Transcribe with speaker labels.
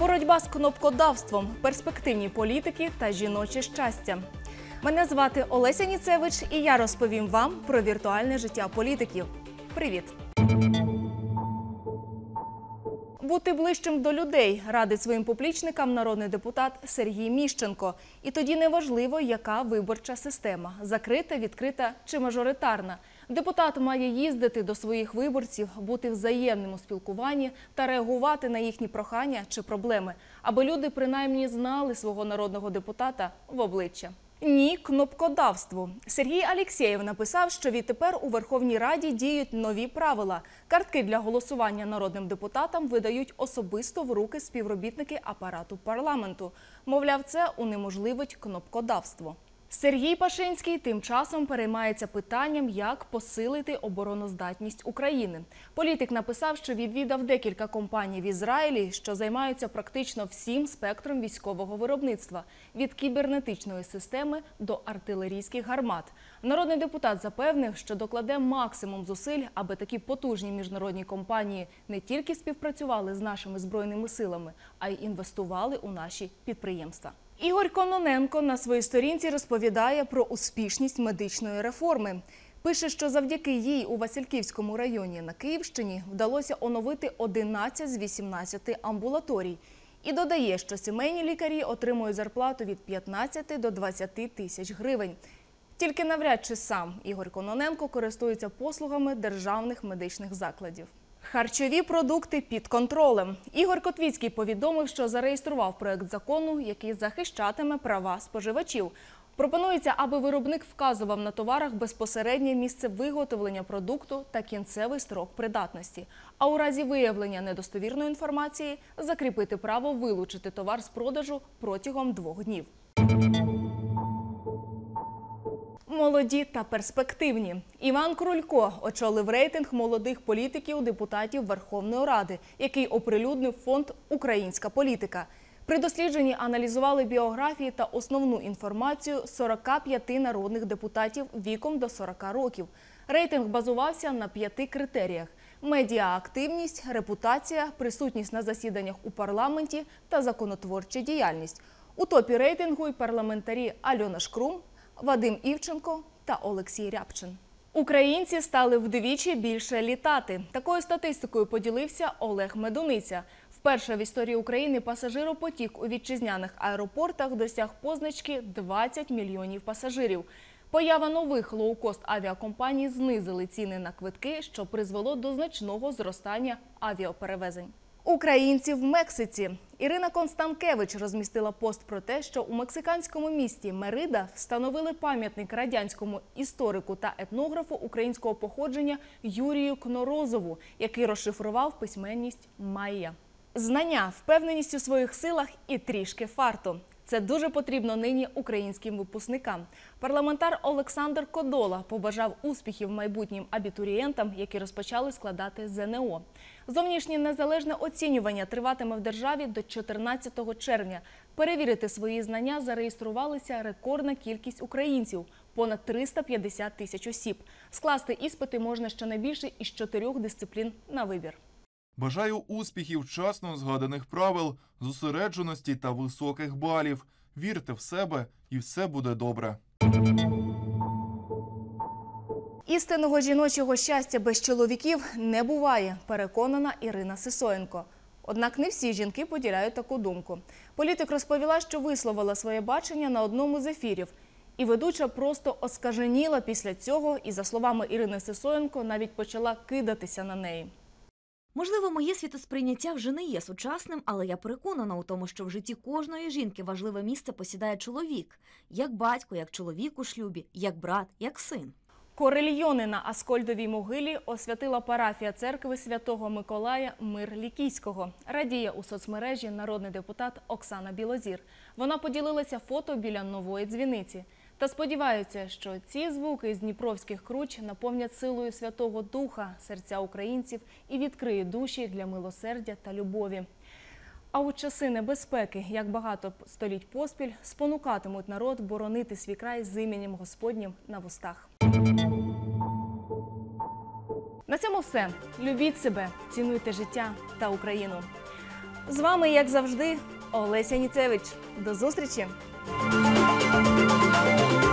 Speaker 1: Боротьба з кнопкодавством, перспективні політики та жіноче щастя. Мене звати Олеся Ніцевич, і я розповім вам про віртуальне життя політиків. Привіт! Бути ближчим до людей радить своїм поплічникам народний депутат Сергій Міщенко. І тоді неважливо, яка виборча система закрита, відкрита чи мажоритарна. Депутат має їздити до своїх виборців, бути взаємним у спілкуванні та реагувати на їхні прохання чи проблеми, аби люди принаймні знали свого народного депутата в обличчя. Ні, кнопкодавству. Сергій Алєксєєв написав, що відтепер у Верховній Раді діють нові правила. Картки для голосування народним депутатам видають особисто в руки співробітники апарату парламенту. Мовляв, це унеможливить кнопкодавство. Сергій Пашинський тим часом переймається питанням, як посилити обороноздатність України. Політик написав, що відвідав декілька компаній в Ізраїлі, що займаються практично всім спектром військового виробництва від кібернетичної системи до артилерійських гармат. Народний депутат запевнив, що докладе максимум зусиль, аби такі потужні міжнародні компанії не тільки співпрацювали з нашими збройними силами, а й інвестували у наші підприємства. Ігор Кононенко на своїй сторінці розповідає про успішність медичної реформи. Пише, що завдяки їй у Васильківському районі на Київщині вдалося оновити 11 з 18 амбулаторій. І додає, що сімейні лікарі отримують зарплату від 15 до 20 тисяч гривень. Тільки навряд чи сам Ігор Кононенко користується послугами державних медичних закладів. Харчові продукти під контролем. Ігор Котвіцький повідомив, що зареєстрував проект закону, який захищатиме права споживачів. Пропонується, аби виробник вказував на товарах безпосереднє місце виготовлення продукту та кінцевий строк придатності. А у разі виявлення недостовірної інформації закріпити право вилучити товар з продажу протягом двох днів. Молоді та перспективні. Іван Крулько очолив рейтинг молодих політиків депутатів Верховної Ради, який оприлюднив фонд Українська політика. При дослідженні аналізували біографії та основну інформацію 45 народних депутатів віком до 40 років. Рейтинг базувався на п'яти критеріях: медіаактивність, репутація, присутність на засіданнях у парламенті та законотворча діяльність. У топі рейтингу й парламентарі Альона Шкрум, Вадим Івченко та Олексій Рябчин. Українці стали вдвічі більше літати. Такою статистикою поділився Олег Медуниця. Вперше в історії України пасажиропотік у вітчизняних аеропортах досяг позначки 20 мільйонів пасажирів. Поява нових лоукост авіакомпаній знизили ціни на квитки, що призвело до значного зростання авіаперевезень. Українці в Мексиці Ірина Констанкевич розмістила пост про те, що у мексиканському місті Мерида встановили пам'ятник радянському історику та етнографу українського походження Юрію Кнорозову, який розшифрував письменність Майя. Знання, впевненість у своїх силах і трішки фарту. Це дуже потрібно нині українським випускникам. Парламентар Олександр Кодола побажав успіхів майбутнім абітурієнтам, які розпочали складати ЗНО. Зовнішнє незалежне оцінювання триватиме в державі до 14 червня. Перевірити свої знання зареєструвалися рекордна кількість українців понад 350 тисяч осіб. Скласти іспити можна щонайбільше із чотирьох дисциплін на вибір.
Speaker 2: Бажаю успіхів вчасно згаданих правил, зосередженості та високих балів. Вірте в себе, і все буде добре.
Speaker 1: Істинного жіночого щастя без чоловіків не буває, переконана Ірина Сисоєнко. Однак не всі жінки поділяють таку думку. Політик розповіла, що висловила своє бачення на одному з ефірів. І ведуча просто оскаженіла після цього і, за словами Ірини Сисоєнко, навіть почала кидатися на неї.
Speaker 3: Можливо, моє світосприйняття вже не є сучасним, але я переконана у тому, що в житті кожної жінки важливе місце посідає чоловік, як батько, як чоловік у шлюбі, як брат, як син.
Speaker 1: Корельйони на Аскольдовій могилі освятила парафія церкви святого Миколая Мир Лікійського. Радіє у соцмережі народний депутат Оксана Білозір. Вона поділилася фото біля нової дзвіниці. Та сподіваються, що ці звуки з дніпровських круч наповнять силою Святого Духа серця українців і відкриють душі для милосердя та любові. А у часи небезпеки, як багато століть поспіль, спонукатимуть народ боронити свій край з іменем Господнім на вустах. На цьому все. Любіть себе, цінуйте життя та Україну. З вами, як завжди, Олеся Ніцевич. До зустрічі! Thank you.